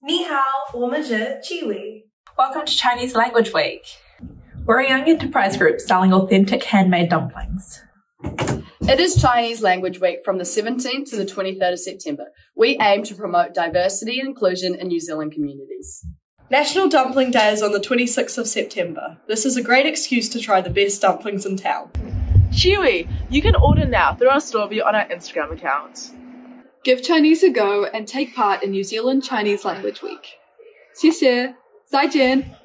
Ni hao, wo wei. Welcome to Chinese Language Week. We're a young enterprise group selling authentic handmade dumplings. It is Chinese Language Week from the 17th to the 23rd of September. We aim to promote diversity and inclusion in New Zealand communities. National Dumpling Day is on the 26th of September. This is a great excuse to try the best dumplings in town. Chiwi, you can order now through our store view on our Instagram account. Give Chinese a go and take part in New Zealand Chinese Language Week. 谢谢，再见。